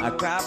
acá